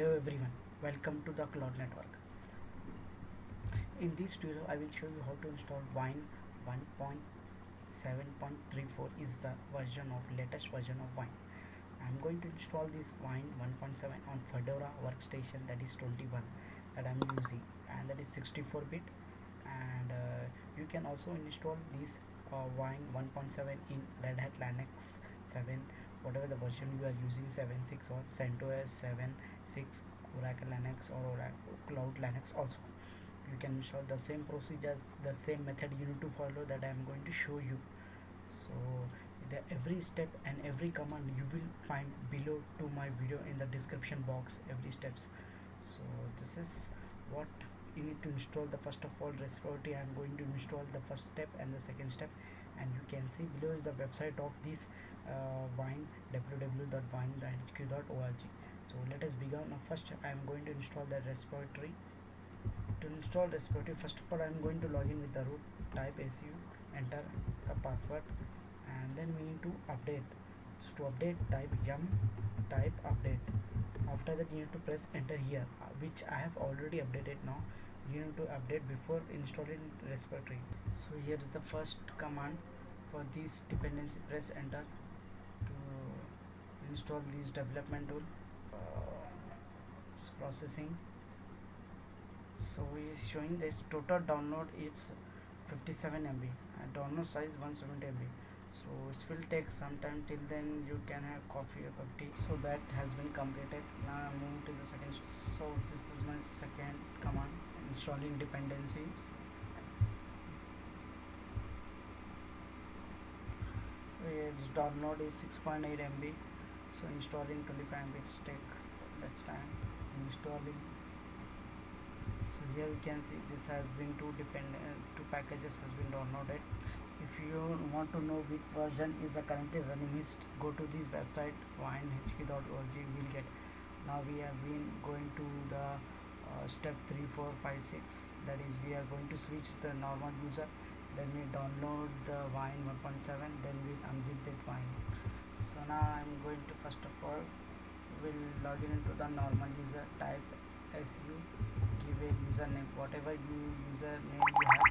Hello everyone, welcome to the Cloud Network. In this tutorial, I will show you how to install Wine 1.7.34 is the version of latest version of Wine. I am going to install this Wine 1.7 on Fedora workstation that is 21 that I am using and that is 64 bit and uh, you can also install this uh, Wine 1.7 in Red Hat Linux 7 whatever the version you are using 7.6 or CentOS 7.6 Oracle Linux or Oracle Cloud Linux also. You can install the same procedures the same method you need to follow that I am going to show you. So the every step and every command you will find below to my video in the description box every steps. So this is what you need to install the first of all repository I am going to install the first step and the second step. And you can see below is the website of this uh, wine www.winehq.org so let us begin. Now first I am going to install the repository to install repository first of all I am going to log in with the root type su enter the password and then we need to update. So to update type yum type update. After that you need to press enter here uh, which I have already updated now. You need to update before installing repository so here is the first command for this dependency. Press enter to install this development tool processing. So we is showing this total download is 57 MB and download size 170 MB so it will take some time till then you can have coffee or tea. So that has been completed. Now I'm moving to the second so this is my second command installing dependencies. So its download is 6.8 MB so installing 25 MB take less time installing. So here you can see this has been two dependent two packages has been downloaded. If you want to know which version is the currently running list go to this website winehq.org you will get. Now we have been going to the uh, step 3 4 5 6 that is we are going to switch the normal user. Then we download the wine 1.7 then we unzip that wine so now i'm going to first of all will log in into the normal user type su give a username. Whatever you username you have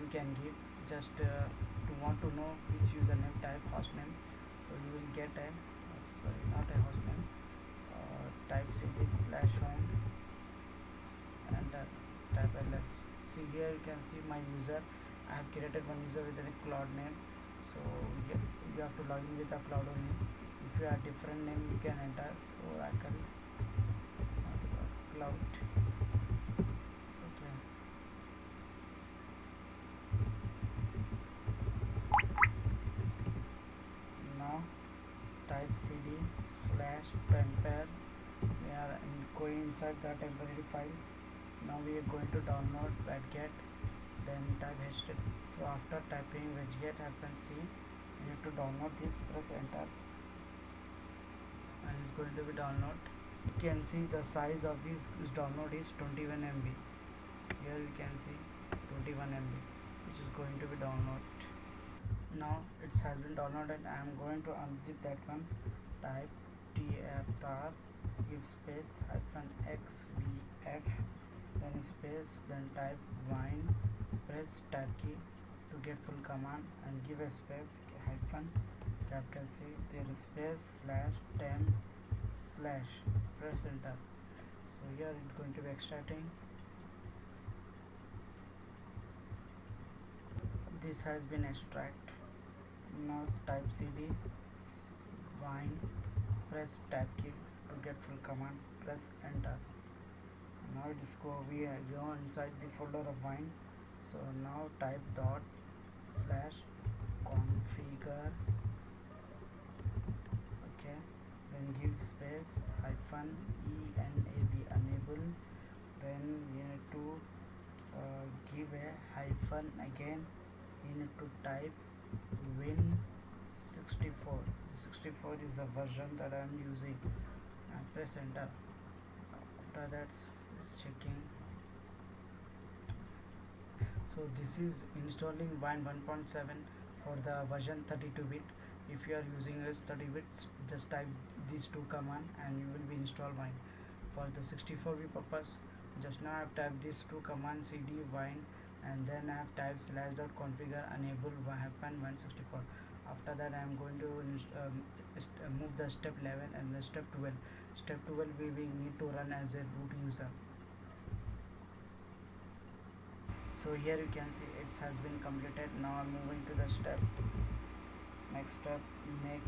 you can give. Just uh, to want to know which username type hostname so you will get a sorry not a hostname uh, type cd slash home and uh, type ls see here you can see my user. I have created one user with a cloud name. So you have to log in with the cloud only if you have different name you can enter so oracle cloud okay. Now type cd slash temper we are in going inside the temporary file. Now we are going to download wget then type http so after typing wget hyphen c you need to download this press enter going to be download. You can see the size of this, download is 21 MB here you can see 21 MB which is going to be downloaded now it has been downloaded. I am going to unzip that one. Type tftar give space hyphen xvf then space then type wine press tab key to get full command and give a space hyphen capital C there is space slash 10 slash press enter. So here it's going to be extracting. This has been extract. Now type cd wine press tab key to get full command press enter. Now it is go we are go inside the folder of wine so now type dot slash configure okay then give space hyphen enab enable then you need to uh, give a hyphen again. You need to type win 64 the 64 is the version that I am using. And press enter. After that it's checking. So this is installing wine 1.7 for the version 32 bit if you are using a 30 bits just type these two command and you will be install wine for the 64 bit purpose. Just now I have typed these two commands cd wine and then I have typed slash dot configure enable happen 164 after that I am going to um, uh, move the step 11 and the step 12 step 12 we will need to run as a root user. So here you can see it has been completed. Now I'm moving to the step next step make